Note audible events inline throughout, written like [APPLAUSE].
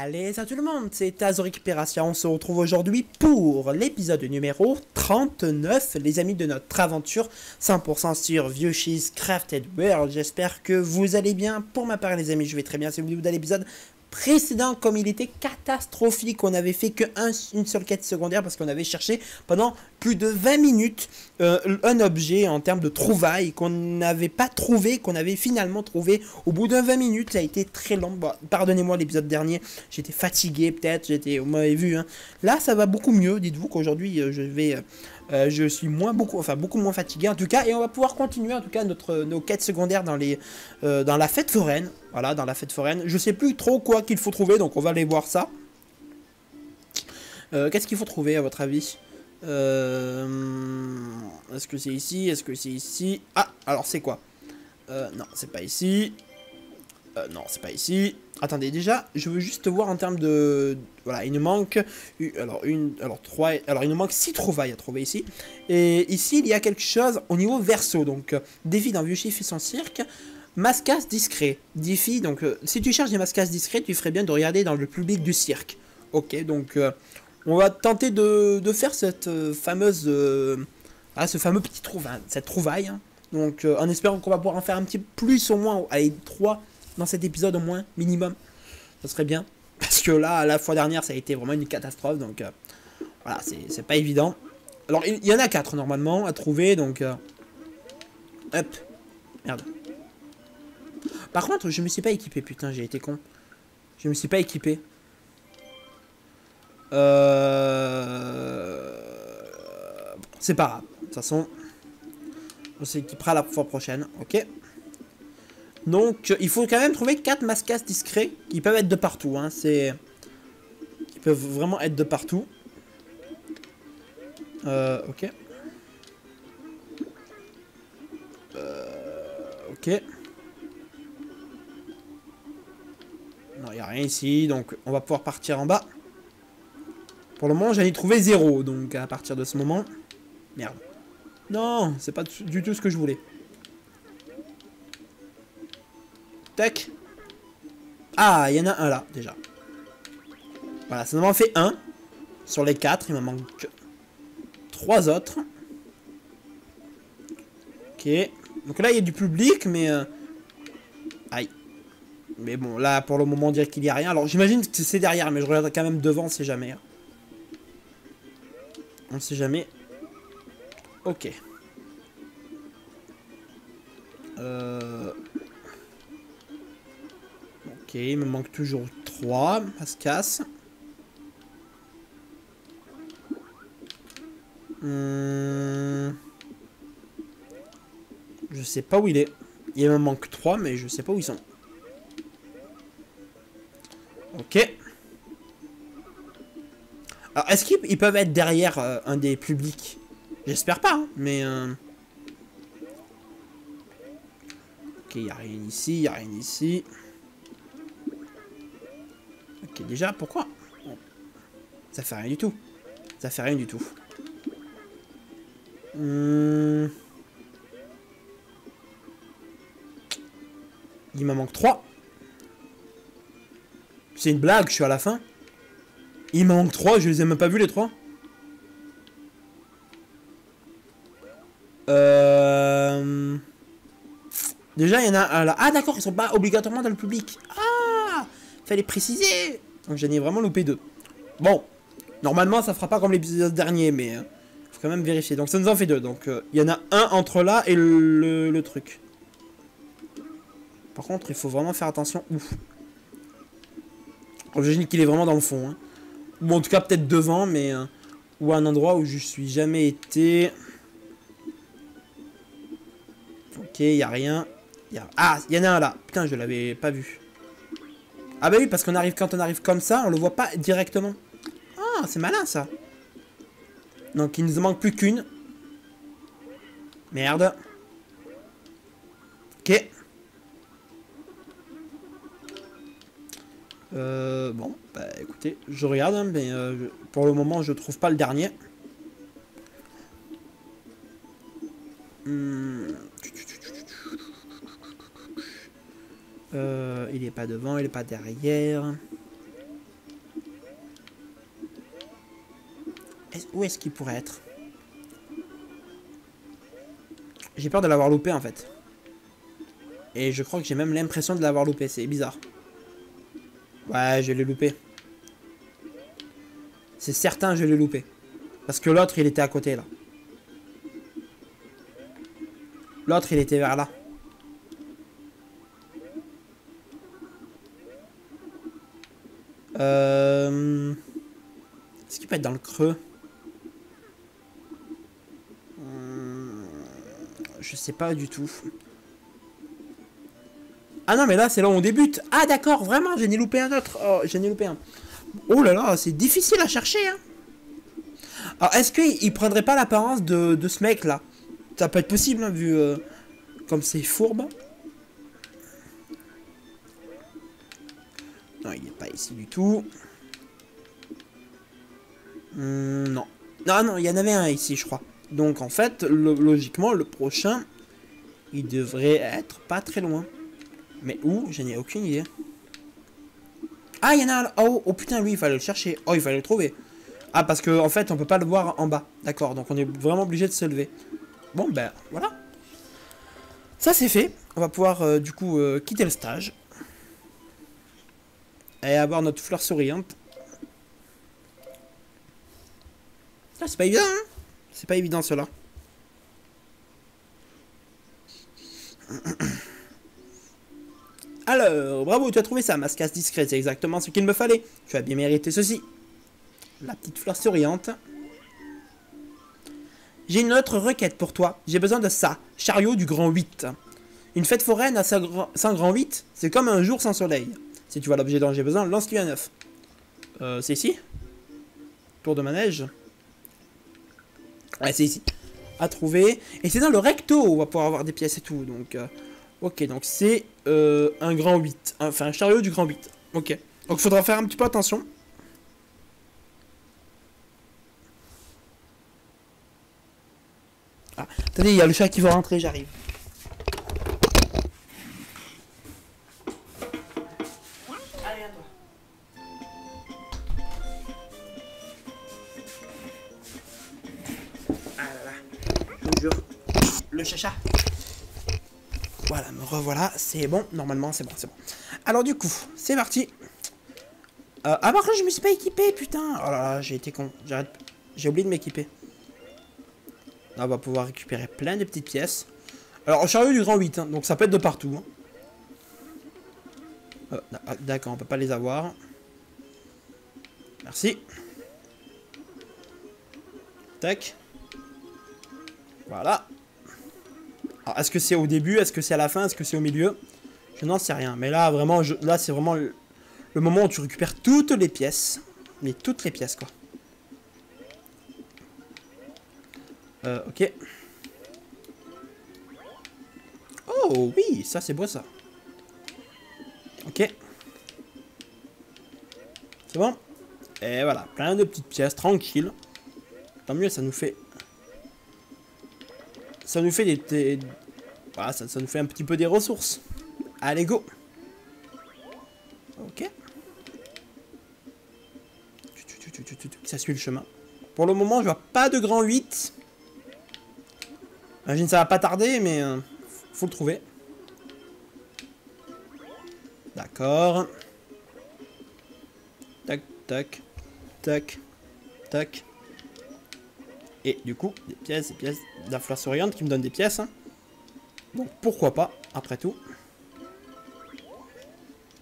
Allez, salut tout le monde, c'est Tazo Récupération. On se retrouve aujourd'hui pour l'épisode numéro 39, les amis de notre aventure 100% sur Vieux Crafted World. J'espère que vous allez bien. Pour ma part, les amis, je vais très bien. C'est vous de l'épisode précédent, comme il était catastrophique, on n'avait fait qu'une seule quête secondaire parce qu'on avait cherché pendant plus de 20 minutes euh, un objet en termes de trouvailles qu'on n'avait pas trouvé, qu'on avait finalement trouvé au bout de 20 minutes. Ça a été très long. Pardonnez-moi l'épisode dernier, j'étais fatigué peut-être, j'étais, vous m'avez vu. Hein. Là, ça va beaucoup mieux. Dites-vous qu'aujourd'hui, euh, je vais euh, euh, je suis moins beaucoup, enfin beaucoup moins fatigué en tout cas, et on va pouvoir continuer en tout cas notre nos quêtes secondaires dans les euh, dans la fête foraine. Voilà, dans la fête foraine. Je sais plus trop quoi qu'il faut trouver, donc on va aller voir ça. Euh, qu'est-ce qu'il faut trouver à votre avis? Est-ce que c'est ici? Est-ce que c'est ici? Ah, alors c'est quoi? Non, c'est pas ici. Non, c'est pas ici. Attendez, déjà, je veux juste voir en termes de... Voilà, il nous manque... Alors, une... Alors, trois... Alors, il nous manque six trouvailles à trouver ici. Et ici, il y a quelque chose au niveau verso. Donc, euh, défi d'un vieux chiffre et son cirque. Mascas discret. Défi, donc, euh, si tu cherches des mascas discrets, tu ferais bien de regarder dans le public du cirque. Ok, donc, euh, on va tenter de, de faire cette fameuse... ah, ce fameux petit trouvaille, cette trouvaille. Hein. Donc, en espérant qu'on va pouvoir en faire un petit plus au moins. Allez, trois dans cet épisode au moins, minimum. Ça serait bien. Parce que là, la fois dernière, ça a été vraiment une catastrophe. Donc euh, voilà, c'est pas évident. Alors, il y, en a 4 normalement à trouver. Donc, euh, hop. Merde. Par contre, je me suis pas équipé. Putain, j'ai été con. Je me suis pas équipé. Euh... C'est pas grave. De toute façon, on s'équipera la fois prochaine. Ok? Donc, il faut quand même trouver 4 mascas discrets qui peuvent être de partout. Hein, c'est... Qui peuvent vraiment être de partout. Euh, ok. Euh, ok. Non, il n'y a rien ici, donc on va pouvoir partir en bas. Pour le moment, j'en ai trouvé 0, donc à partir de ce moment... Merde. Non, c'est pas du tout ce que je voulais. Ah, il y en a un là, déjà. Voilà, ça m'en fait un. Sur les quatre, il m'en manque trois autres. Ok. Donc là, il y a du public, mais... Euh, aïe. Mais bon, là, pour le moment, on dirait qu'il n'y a rien. Alors, j'imagine que c'est derrière, mais je regarde quand même devant, on sait jamais. Hein. On sait jamais. Ok. Euh... Ok, il me manque toujours 3. Ça se casse. Je sais pas où il est. Il me manque 3, mais je sais pas où ils sont. Ok. Alors, est-ce qu'ils peuvent être derrière euh, un des publics? J'espère pas, hein, mais... Euh... Ok, il a rien ici, il a rien ici. Déjà, pourquoi Ça fait rien du tout. Ça fait rien du tout. Hmm. Il m'en manque 3. C'est une blague, je suis à la fin. Il m'en manque 3, je les ai même pas vus les 3. Euh... Déjà, il y en a un là. Ah d'accord, ils sont pas obligatoirement dans le public. Ah Fallait préciser Donc j'en ai vraiment loupé deux. Bon, normalement ça fera pas comme l'épisode dernier, mais euh, faut quand même vérifier. Donc ça nous en fait deux. Donc euh, il y en a un entre là et le, truc. Par contre, il faut vraiment faire attention. Ouf. J'imagine qu'il est vraiment dans le fond. Hein. Ou en tout cas peut-être devant, mais... Euh, ou à un endroit où je suis jamais été. Ok, il a rien. Ah, il y en a un là. Putain, je l'avais pas vu. Ah bah oui, parce qu'on arrive quand on arrive comme ça, on le voit pas directement. Ah, c'est malin ça. Donc il nous manque plus qu'une. Merde. Ok. Euh, bon, bah écoutez, je regarde, hein, mais euh, pour le moment je trouve pas le dernier. Hmm. Euh, il n'est pas devant, il n'est pas derrière. Où est-ce qu'il pourrait être? J'ai peur de l'avoir loupé en fait. Et je crois que j'ai même l'impression de l'avoir loupé, c'est bizarre. Ouais, je l'ai loupé. C'est certain, je l'ai loupé. Parce que l'autre, il était à côté, là. L'autre, il était vers là. Euh... Est-ce qu'il peut être dans le creux? Hmm, Je sais pas du tout. Ah non, mais là, c'est là où on débute. Ah d'accord, vraiment, j'en ai loupé un autre. Oh, j'en ai loupé un. Oh là là, c'est difficile à chercher, hein. Alors, est-ce qu'il prendrait pas l'apparence de, ce mec-là? Ça peut être possible, hein, vu euh, comme c'est fourbe. Hmm, non. Non, non, il y en avait un ici, je crois. Donc, en fait, logiquement, le prochain, il devrait être pas très loin. Mais où? Je n'ai aucune idée. Ah, il y en a un... Oh, oh putain, lui, il fallait le chercher. Oh, il fallait le trouver. Ah, parce qu'en en fait, on peut pas le voir en bas. D'accord, donc on est vraiment obligé de se lever. Bon, ben, voilà. Ça, c'est fait. On va pouvoir, euh, du coup, euh, quitter le stage. Et avoir notre fleur souriante. Ah, c'est pas évident, hein C'est pas évident, cela. Alors, bravo, tu as trouvé ça, mascasse discrète, c'est exactement ce qu'il me fallait. Tu as bien mérité ceci. La petite fleur souriante. J'ai une autre requête pour toi. J'ai besoin de ça. Chariot du grand 8. Une fête foraine à 100 grand 8, c'est comme un jour sans soleil. Si tu vois l'objet dont j'ai besoin, lance-lui un œuf. Euh, c'est ici Tour de manège Ouais, c'est ici. À trouver. Et c'est dans le recto où on va pouvoir avoir des pièces et tout. Donc, euh, ok, donc c'est euh, un grand 8. Enfin, un chariot du grand 8. Ok. Donc, faudra faire un petit peu attention. Ah, attendez, il y a le chat qui va rentrer, j'arrive. Voilà, c'est bon, normalement c'est bon, c'est bon. Alors du coup, c'est parti. Euh, ah par contre, je me suis pas équipé, putain. Oh là là, j'ai été con, j'ai oublié de m'équiper. On va pouvoir récupérer plein de petites pièces. Alors, chariot du grand 8, hein, donc ça peut être de partout. Hein. Euh, ah, d'accord, on peut pas les avoir. Merci. Tac. Voilà. Alors, est-ce que c'est au début? Est-ce que c'est à la fin? Est-ce que c'est au milieu? Je n'en sais rien. Mais là, vraiment, là, c'est vraiment le, le moment où tu récupères toutes les pièces. Mais toutes les pièces, quoi. Euh, ok. Oh oui, ça c'est beau ça. Ok. C'est bon? Et voilà, plein de petites pièces, tranquille. Tant mieux, ça nous fait... Ça nous fait des... Voilà, ça, ça nous fait un petit peu des ressources. Allez, go Ok. Ça suit le chemin. Pour le moment, je vois pas de grand 8. J'imagine ça va pas tarder, mais euh, faut le trouver. D'accord. Tac, tac, tac, tac. Et du coup, des pièces, des pièces d'influence souriante qui me donnent des pièces. Hein. Donc pourquoi pas, après tout.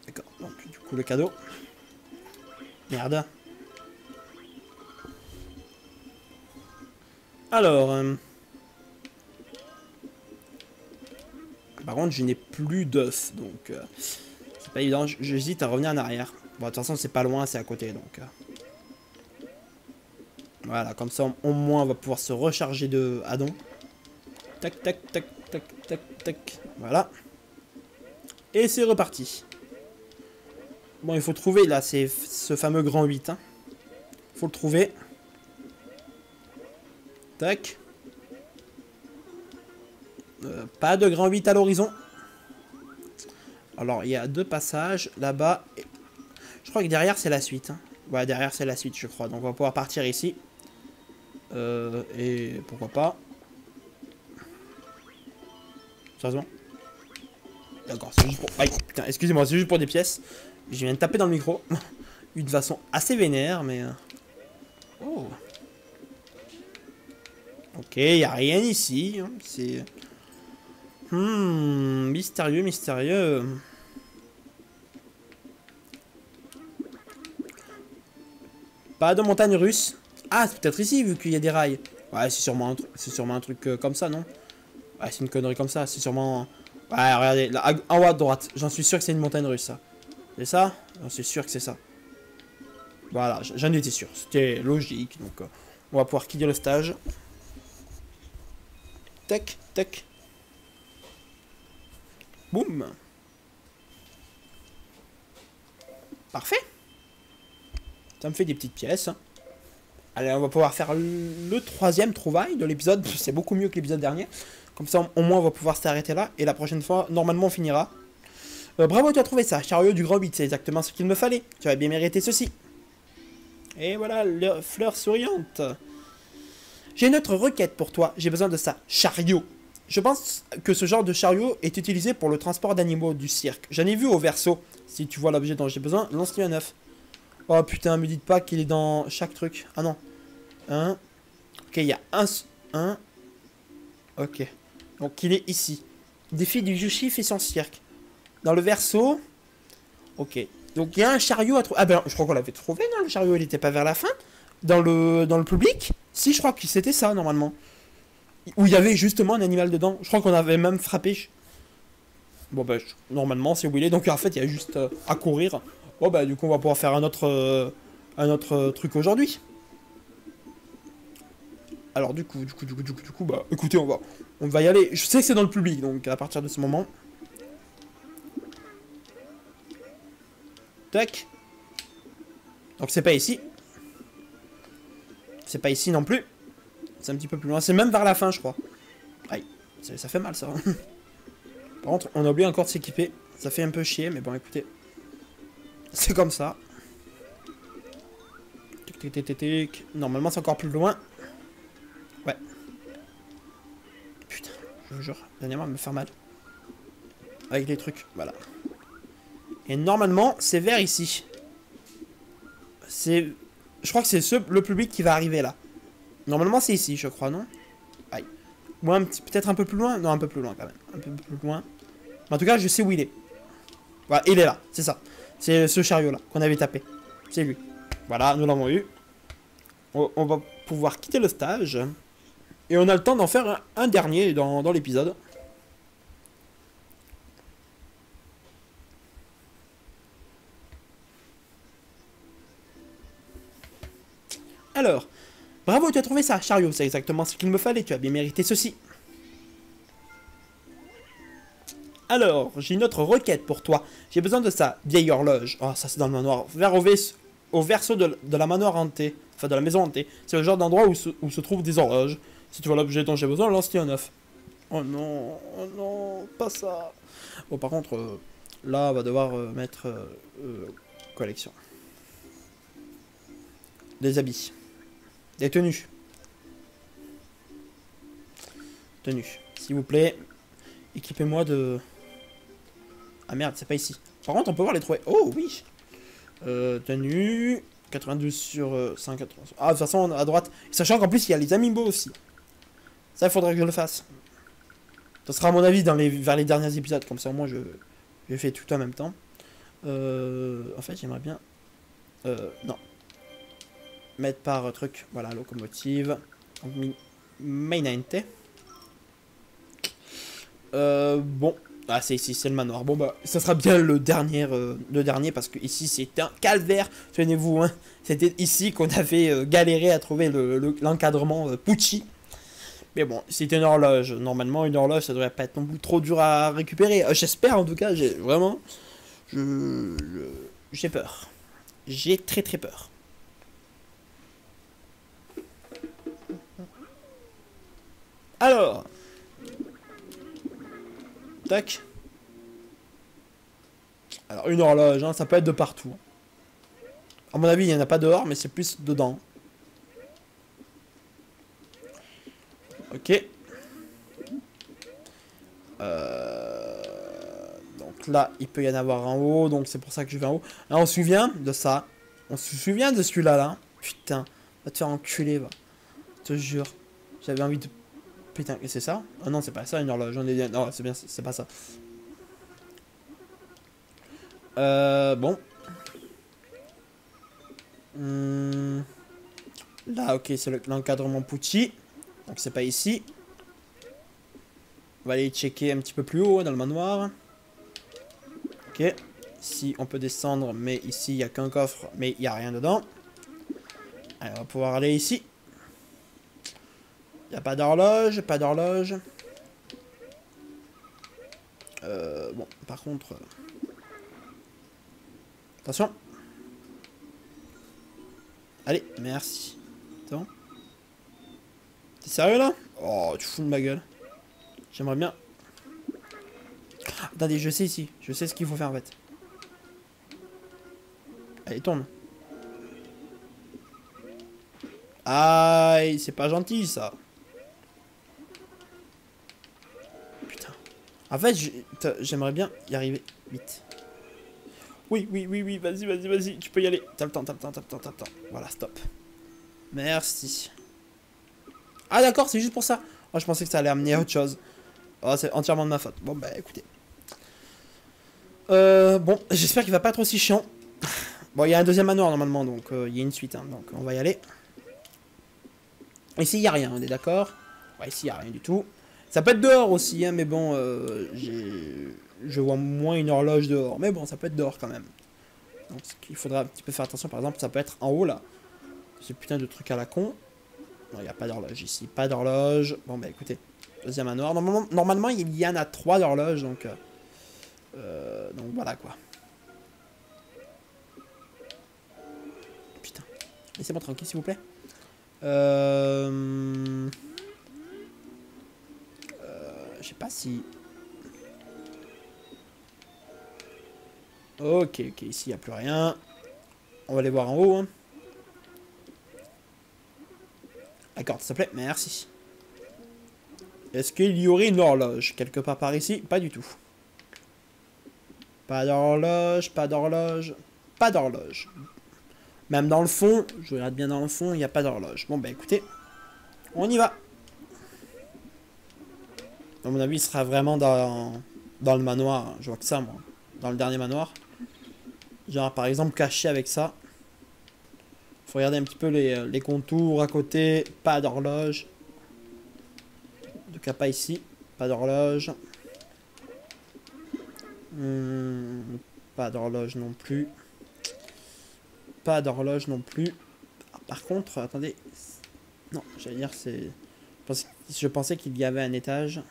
D'accord, donc du coup le cadeau. Merde. Alors... Euh, Par contre, je n'ai plus d'œufs, donc euh, c'est pas évident. J'hésite à revenir en arrière. Bon, de toute façon, c'est pas loin, c'est à côté, donc... Euh. Voilà, comme ça, au moins, on va pouvoir se recharger de Adon. Tac, tac, tac, tac, tac, tac. Voilà. Et c'est reparti. Bon, il faut trouver, là, c'est ce fameux grand 8. Hein. faut le trouver. Tac. Euh, pas de grand 8 à l'horizon. Alors, il y a deux passages là-bas. Je crois que derrière, c'est la suite. Hein. Ouais, derrière, c'est la suite, je crois. Donc, on va pouvoir partir ici. Euh, et pourquoi pas. Sérieusement D'accord, c'est juste pour... Aïe, putain, excusez-moi, c'est juste pour des pièces. Je viens de taper dans le micro. [LAUGHS] Une façon assez vénère, mais... Euh, oh Ok, y a rien ici. Hein, c'est... Hmm, mystérieux, mystérieux. Pas de montagne russe. Ah, c'est peut-être ici, vu qu'il y a des rails. Ouais, c'est sûrement, un sûrement un truc euh, comme ça, non? Ouais, c'est une connerie comme ça. C'est sûrement... Ouais, regardez, là, en haut à droite. J'en suis sûr que c'est une montagne russe, ça. C'est ça? J'en suis sûr que c'est ça. Voilà, j'en étais sûr. C'était logique, donc... Euh, on va pouvoir quitter le stage. Tac, tac. Boum. Parfait. Ça me fait des petites pièces. Allez, on va pouvoir faire le troisième trouvaille de l'épisode. C'est beaucoup mieux que l'épisode dernier. Comme ça, au moins, on va pouvoir s'arrêter là. Et la prochaine fois, normalement, on finira. Euh, bravo, tu as trouvé ça. Chariot du grand 8, c'est exactement ce qu'il me fallait. Tu as bien mérité ceci. Et voilà, le fleur souriante. J'ai une autre requête pour toi, j'ai besoin de ça. Chariot. Je pense que ce genre de chariot est utilisé pour le transport d'animaux du cirque. J'en ai vu au verso. Si tu vois l'objet dont j'ai besoin, lance-lui un neuf. Oh putain, me dites pas qu'il est dans chaque truc. Ah non. Un. Ok, il y a un. Un. Ok. Donc il est ici. Défi du Yushi fait son cirque. Dans le verso. Ok. Donc il y a un chariot à trouver. Ah ben, je crois qu'on l'avait trouvé, non Le chariot, il n'était pas vers la fin Dans le, dans le public si, je crois que c'était ça, normalement. Où il y avait justement un animal dedans. Je crois qu'on avait même frappé. Bon, bah, normalement, c'est où il est. Donc, en fait, il y a juste euh, à courir. Bon, bah, du coup, on va pouvoir faire un autre, euh, un autre truc aujourd'hui. Alors, du coup, du coup, du coup, du coup, du coup, bah, écoutez, on va, on va y aller. Je sais que c'est dans le public, donc à partir de ce moment. Tac. Donc, c'est pas ici. C'est pas ici non plus. C'est un petit peu plus loin. C'est même vers la fin, je crois. Aïe, ça, fait mal, ça. [LAUGHS] Par contre, on a oublié encore de s'équiper. Ça fait un peu chier, mais bon, écoutez. C'est comme ça. Normalement, c'est encore plus loin. Je vous jure. Dernièrement, me fait mal. Avec les trucs, voilà. Et normalement, c'est vers ici. C'est je crois que c'est le public qui va arriver là. Normalement, c'est ici, je crois, non? Aïe. Ou peut-être un peu plus loin? Non, un peu plus loin quand même. Un peu plus loin. en tout cas, je sais où il est. Voilà, il est là, c'est ça. C'est ce chariot là qu'on avait tapé. C'est lui. Voilà, nous l'avons eu. On, va pouvoir quitter le stage. Et on a le temps d'en faire un, dernier dans, dans l'épisode. Alors, bravo, tu as trouvé ça, chariot, c'est exactement ce qu'il me fallait, tu as bien mérité ceci. Alors, j'ai une autre requête pour toi. J'ai besoin de ça, vieille horloge. Oh, ça c'est dans le manoir. Vers au, au verso de, la manoir hantée. Enfin, de la maison hantée. C'est le genre d'endroit où, se, trouvent des horloges. Si tu vois l'objet dont j'ai besoin, lance-le un neuf. Oh non, oh non, pas ça. Bon, par contre, euh, là, on va devoir euh, mettre euh, collection. Des habits. Des tenues. Tenues. S'il vous plaît. Équipez-moi de... Ah merde, c'est pas ici. Par contre, on peut voir les trouver. Oh oui euh, Tenue... 92 sur 180. Euh, ah, de toute façon, à droite. Sachant qu'en plus, il y a les amiibo aussi. Ça, il faudrait que je le fasse. Ça sera à mon avis dans les, vers les derniers épisodes. Comme ça, moi, je, je fais tout en même temps. Euh, en fait, j'aimerais bien... Euh, non, mettre par truc, voilà, locomotive, mainente. Euh, bon, ah c'est ici, c'est le manoir. Bon bah, ça sera bien le dernier, euh, le dernier parce que ici c'est un calvaire. Souvenez-vous, hein, c'était ici qu'on avait galéré à trouver l'encadrement le, Pucci. Mais bon, c'était une horloge. Normalement, une horloge, ça devrait pas être non plus trop dur à récupérer. J'espère en tout cas, j'ai vraiment, je, j'ai peur. J'ai très très peur. Alors. Tac. Alors, une horloge, hein, ça peut être de partout. À mon avis, il n'y en a pas dehors, mais c'est plus dedans. Ok. Euh, Donc là, il peut y en avoir en haut, donc c'est pour ça que je vais en haut. Là, on se souvient de ça. On se souvient de celui-là, là. Putain, va te faire enculer, va. Je te jure. J'avais envie de... Putain, c'est ça Ah non, c'est pas ça, une horloge. On est... Non, c'est bien, c'est pas ça. Euh, bon. Hmm. Là, ok, c'est l'encadrement Pucci. Donc c'est pas ici. On va aller checker un petit peu plus haut dans le manoir. Ok. Ici, on peut descendre, mais ici, il n'y a qu'un coffre, mais il n'y a rien dedans. Allez, on va pouvoir aller ici. Il n'y a pas d'horloge, pas d'horloge. Euh, bon, par contre... Attention. Allez, merci. Attends. T'es sérieux là? Oh, tu fous de ma gueule. J'aimerais bien... Attendez, je sais ici. Je sais ce qu'il faut faire en fait. Allez, tourne. Aïe, c'est pas gentil ça. Putain. En fait, j'aimerais bien y arriver vite. Oui, oui, oui, oui, vas-y, vas-y, vas-y, tu peux y aller. T'as le temps, t'as le temps, t'as le temps, t'as le temps. Voilà, stop. Merci. Ah d'accord, c'est juste pour ça. Oh, je pensais que ça allait amener à autre chose. Oh, c'est entièrement de ma faute. Bon, bah écoutez. Euh, bon, j'espère qu'il va pas être aussi chiant. Bon, il y a un deuxième manoir normalement, donc euh, il y a une suite. Hein, donc on va y aller. Ici, il n'y a rien, on est d'accord? Ouais, ici, il n'y a rien du tout. Ça peut être dehors aussi, hein, mais bon, euh, je vois moins une horloge dehors. Mais bon, ça peut être dehors quand même. Donc, il faudra un petit peu faire attention. Par exemple, ça peut être en haut, là. Ce putain de truc à la con. Non, il n'y a pas d'horloge ici. Pas d'horloge. Bon, bah écoutez. Deuxième manoir. Normalement, il y en a trois d'horloges, donc... Euh, euh, donc voilà, quoi. Putain. Laissez-moi tranquille, s'il vous plaît. Euh... euh... Je sais pas si... Ok, ok, ici il n'y a plus rien. On va aller voir en haut. Hein. D'accord, s'il te plaît, merci. Est-ce qu'il y aurait une horloge quelque part par ici? Pas du tout. Pas d'horloge, pas d'horloge, pas d'horloge. Même dans le fond, je regarde bien dans le fond, il n'y a pas d'horloge. Bon, bah écoutez, on y va. À mon avis, il sera vraiment dans, dans le manoir. Je vois que ça, moi. Dans le dernier manoir. Genre, par exemple, caché avec ça. Faut regarder un petit peu les, les contours à côté. Pas d'horloge. En tout cas, pas ici. Pas d'horloge. Hmm, pas d'horloge non plus. Pas d'horloge non plus. Ah, par contre, attendez. Non, j'allais dire c'est... Je pensais qu'il y avait un étage.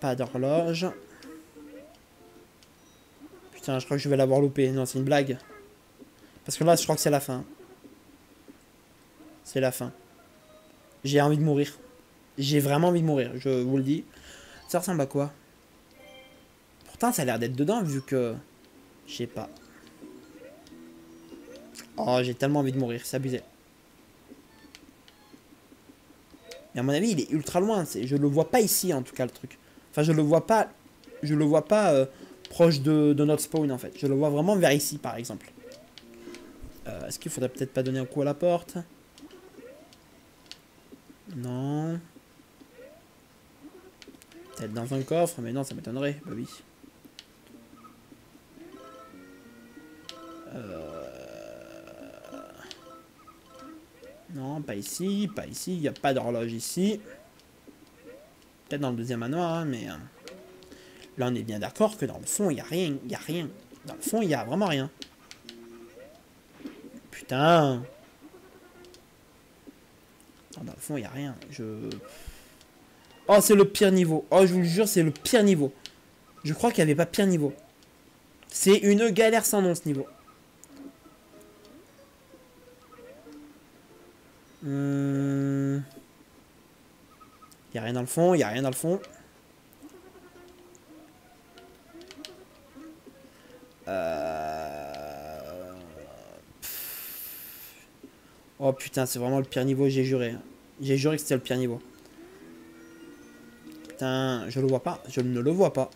Pas d'horloge. Putain, je crois que je vais l'avoir loupé. Non, c'est une blague. Parce que là, je crois que c'est la fin. C'est la fin. J'ai envie de mourir. J'ai vraiment envie de mourir, je vous le dis. Ça ressemble à quoi? Pourtant, ça a l'air d'être dedans, vu que... Je sais pas. Oh, j'ai tellement envie de mourir, c'est abusé. Mais à mon avis, il est ultra loin. Je le vois pas ici, en tout cas, le truc. Enfin, je le vois pas... Je le vois pas... Euh, proche de, notre spawn en fait. Je le vois vraiment vers ici par exemple. Euh, est-ce qu'il faudrait peut-être pas donner un coup à la porte? Non. Peut-être dans un coffre, mais non, ça m'étonnerait. Bah oui. Euh, non, pas ici, pas ici. Il n'y a pas d'horloge ici. Peut-être dans le deuxième manoir, hein, mais... Euh, Là, on est bien d'accord que dans le fond, il n'y a rien. Il n'y a rien. Dans le fond, il n'y a vraiment rien. Putain. dans le fond, il n'y a rien. Je... Oh, c'est le pire niveau. Oh, je vous le jure, c'est le pire niveau. Je crois qu'il n'y avait pas pire niveau. C'est une galère sans nom, ce niveau. Hmm. Il n'y a rien dans le fond, il n'y a rien dans le fond. Euh, oh putain, c'est vraiment le pire niveau, j'ai juré. J'ai juré que c'était le pire niveau. Putain, je le vois pas. Je ne le vois pas.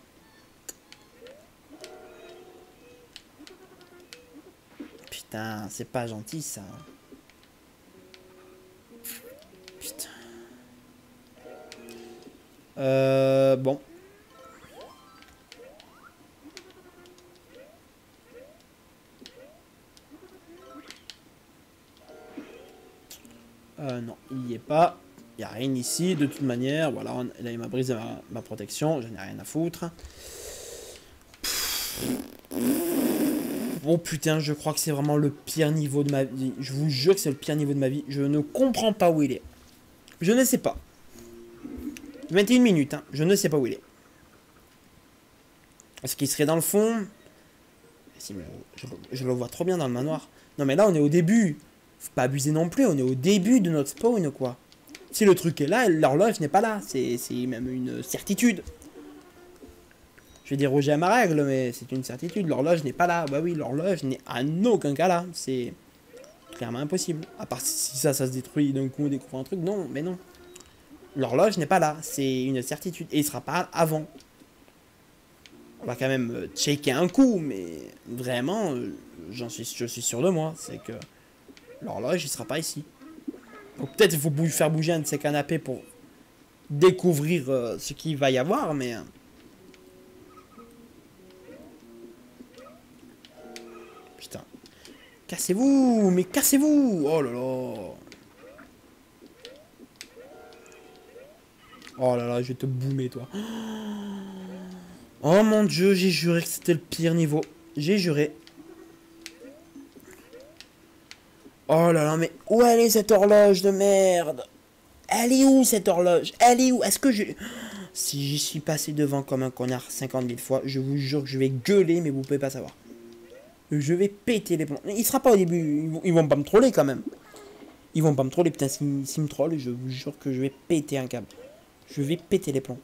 Putain, c'est pas gentil ça. Putain. Euh, bon. Euh, non, il n'y est pas. Il n'y a rien ici, de toute manière. Voilà, là, il m'a brisé ma, protection. Je n'ai rien à foutre. Oh putain, je crois que c'est vraiment le pire niveau de ma vie. Je vous jure que c'est le pire niveau de ma vie. Je ne comprends pas où il est. Je ne sais pas. 21 minutes, hein. je ne sais pas où il est. Est-ce qu'il serait dans le fond? Je, le vois trop bien dans le manoir. Non mais là on est au début. Faut pas abuser non plus, on est au début de notre spawn quoi. Si le truc est là, l'horloge n'est pas là. C'est même une certitude. Je vais déroger à ma règle, mais c'est une certitude. L'horloge n'est pas là. Bah oui, l'horloge n'est en aucun cas là. C'est clairement impossible. À part si ça, ça se détruit d'un coup, on découvre un truc. Non, mais non. L'horloge n'est pas là. C'est une certitude. Et il sera pas avant. On va quand même euh, checker un coup, mais vraiment, euh, je suis sûr de moi. C'est que l'horloge, il sera pas ici. Donc peut-être il faut faire bouger un de ces canapés pour découvrir euh, ce qu'il va y avoir, mais... Cassez-vous Mais cassez-vous Oh là là Oh là là, je vais te boomer, toi. [GASPS] Oh mon dieu, j'ai juré que c'était le pire niveau. J'ai juré. Oh là là, mais où elle est cette horloge de merde? Elle est où cette horloge? Elle est où? Est-ce que je... Si j'y suis passé devant comme un connard 50 000 fois, je vous jure que je vais gueuler, mais vous pouvez pas savoir. Je vais péter les plombs. Il sera pas au début. Ils vont, pas me troller quand même. Ils vont pas me troller. Putain, s'ils me trollent, je vous jure que je vais péter un câble. Je vais péter les plombs.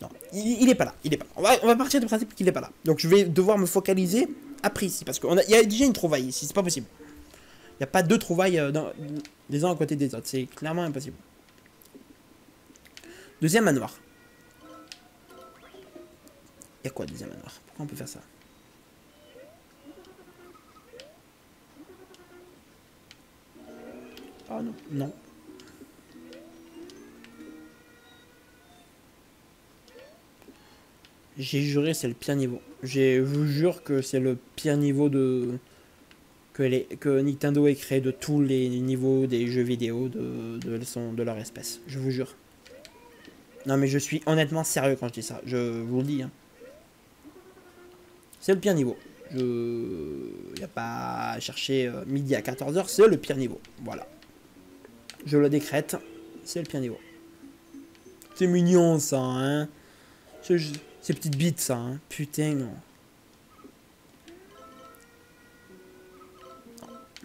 Non, il, est pas là. Il est pas On va, partir du principe qu'il est pas là. Donc je vais devoir me focaliser après ici. Parce qu'il y a déjà une trouvaille ici. C'est pas possible. N'y a pas deux trouvailles euh, dans, des uns à côté des autres. C'est clairement impossible. Deuxième manoir. Il y a quoi deuxième manoir? Pourquoi on peut faire ça? Ah non, non. J'ai juré c'est le pire niveau. Je vous jure que c'est le pire niveau de que, Nintendo ait créé de tous les niveaux des jeux vidéo de, de leur espèce. Je vous jure. Non mais je suis honnêtement sérieux quand je dis ça. Je vous le dis. Hein. C'est le pire niveau. Je... N'y a pas à chercher euh, midi à 14h, c'est le pire niveau. Voilà. Je le décrète. C'est le pire niveau. C'est mignon ça, hein. Ces petites bites ça, hein. Putain, non.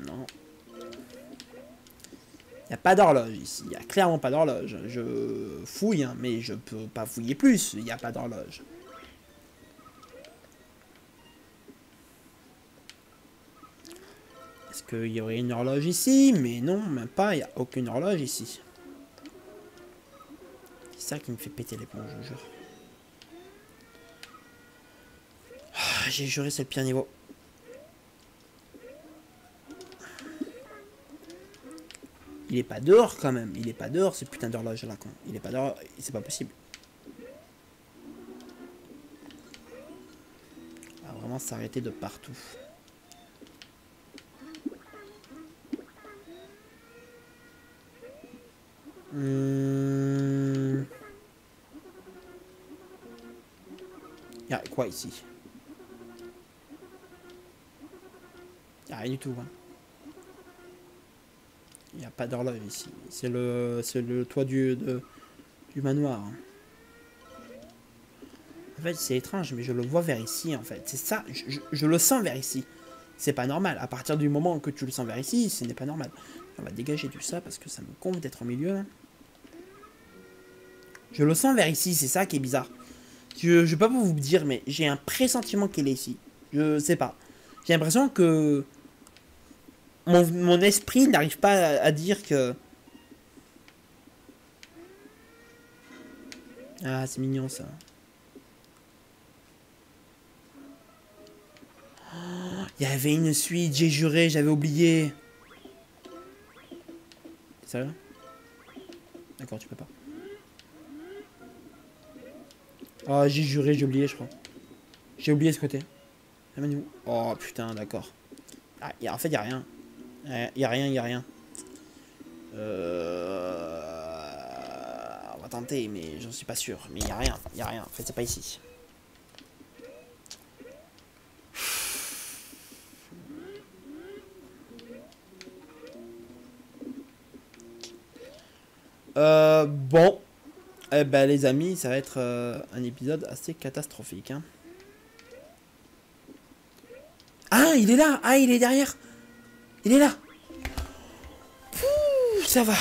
Non. Il n'y a pas d'horloge ici. Il n'y a clairement pas d'horloge. Je fouille, hein, mais je peux pas fouiller plus. Il n'y a pas d'horloge. Est-ce qu'il y aurait une horloge ici? Mais non, même pas, il n'y a aucune horloge ici. C'est ça qui me fait péter les plombs, je jure. Ah, j'ai juré, c'est le pire niveau. Il est pas dehors quand même. Il est pas dehors, ce putain d'horloge là. Quand. Il est pas dehors, c'est pas possible. va ah, vraiment s'arrêter de partout. Il y a quoi ici? Il a rien du tout. Hein. Il n'y a pas d'horloge ici. C'est le, le toit du, du manoir. Hein. En fait, c'est étrange, mais je le vois vers ici, en fait. C'est ça, je, je, le sens vers ici. C'est pas normal. À partir du moment que tu le sens vers ici, ce n'est pas normal. On va dégager tout ça parce que ça me compte d'être au milieu. Je le sens vers ici, c'est ça qui est bizarre. Je, je peux pas vous dire, mais j'ai un pressentiment qu'elle est ici. Je sais pas. J'ai l'impression que mon, esprit n'arrive pas à, dire que Ah, c'est mignon ça. Il y avait une suite, j'ai juré, j'avais oublié. Sérieux D'accord, tu peux pas. Oh, j'ai juré, j'ai oublié, je crois. J'ai oublié ce côté. Ah, Oh putain, d'accord. Ah, en fait, y a rien. Y a rien, y a rien. Euh... On va tenter, mais j'en suis pas sûr. Mais y a rien, y a rien. En fait, c'est pas ici. Euh, bon. Eh ben, les amis, ça va être euh, un épisode assez catastrophique. hein. Ah, il est là Ah, il est derrière Il est là Pouh, Ça va.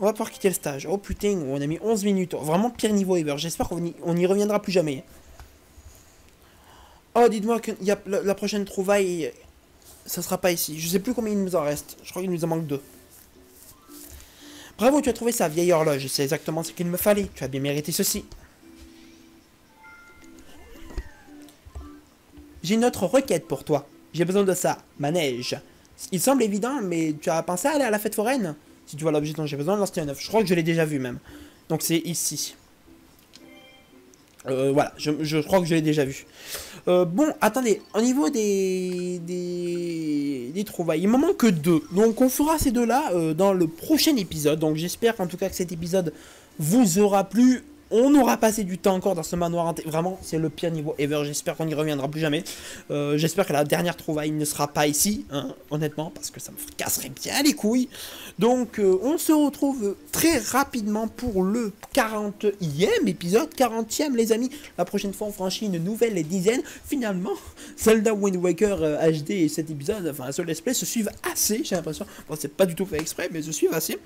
On va pouvoir quitter le stage. Oh putain, on a mis 11 minutes. Vraiment pire niveau ever. J'espère qu'on y, on y reviendra plus jamais. Oh, dites-moi que y a, la, prochaine trouvaille, ça sera pas ici. Je sais plus combien il nous en reste. Je crois qu'il nous en manque deux. Bravo, tu as trouvé ça, vieille horloge. C'est exactement ce qu'il me fallait. Tu as bien mérité ceci. J'ai une autre requête pour toi. J'ai besoin de ça. Manège. Il semble évident, mais tu as pensé à aller à la fête foraine Si tu vois l'objet dont j'ai besoin, lance un 9. Je crois que je l'ai déjà vu même. Donc c'est ici. Euh, voilà, je, je crois que je l'ai déjà vu. Euh, bon, attendez, au niveau des, des, des trouvailles, il m'en manque deux. Donc on fera ces deux-là euh, dans le prochain épisode. Donc j'espère en tout cas que cet épisode vous aura plu. On aura passé du temps encore dans ce manoir. Vraiment, c'est le pire niveau ever. J'espère qu'on n'y reviendra plus jamais. Euh, j'espère que la dernière trouvaille ne sera pas ici, hein, honnêtement, parce que ça me casserait bien les couilles. Donc euh, on se retrouve très rapidement pour le 40e épisode. 40e les amis. La prochaine fois on franchit une nouvelle dizaine. Finalement, [LAUGHS] Zelda Wind Waker euh, HD et cet épisode, enfin ce let's play se suivent assez, j'ai l'impression. Bon c'est pas du tout fait exprès, mais se suivent assez.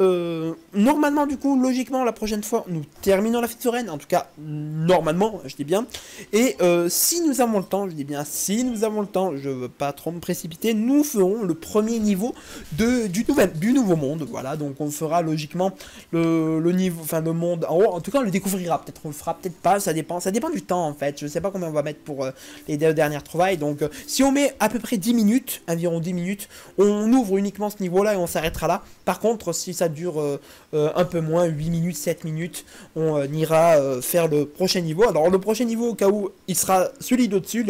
Euh, normalement du coup, logiquement la prochaine fois nous terminons la fête foraine. En tout cas, normalement, je dis bien. Et euh, si nous avons le temps, je dis bien si nous avons le temps, je veux pas trop me précipiter, nous ferons le premier niveau du, nouveau monde. Voilà, donc on fera logiquement le, niveau, enfin le monde en haut. En tout cas, on le découvrira. Peut-être on le fera, peut-être pas. Ça dépend, ça dépend du temps en fait. Je sais pas combien on va mettre pour euh, les dernières trouvailles. Donc, si on met à peu près 10 minutes, environ 10 minutes, on ouvre uniquement ce niveau-là et on s'arrêtera là. Par contre, si ça dure euh, euh, un peu moins, 8 minutes, 7 minutes, on euh, ira faire le prochain niveau. Alors, le prochain niveau, au cas où il sera celui d'au-dessus,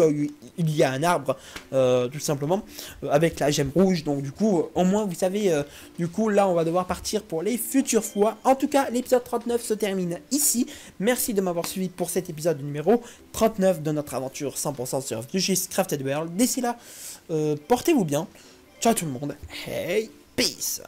il y a un arbre, tout simplement, avec la gemme rouge. Donc, du coup, au moins, vous savez, du coup, là, on va devoir partir pour les futures fois. En tout cas, l'épisode 39 se termine ici. Merci de m'avoir suivi pour cet épisode numéro 39 de notre aventure 100% sur Duchess Crafted World. D'ici là, portez-vous bien. Ciao tout le monde. Hey, peace